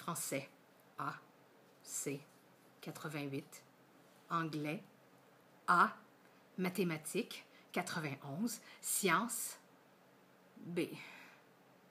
Français A, C, 88. Anglais A. Mathématiques, 91. Sciences B.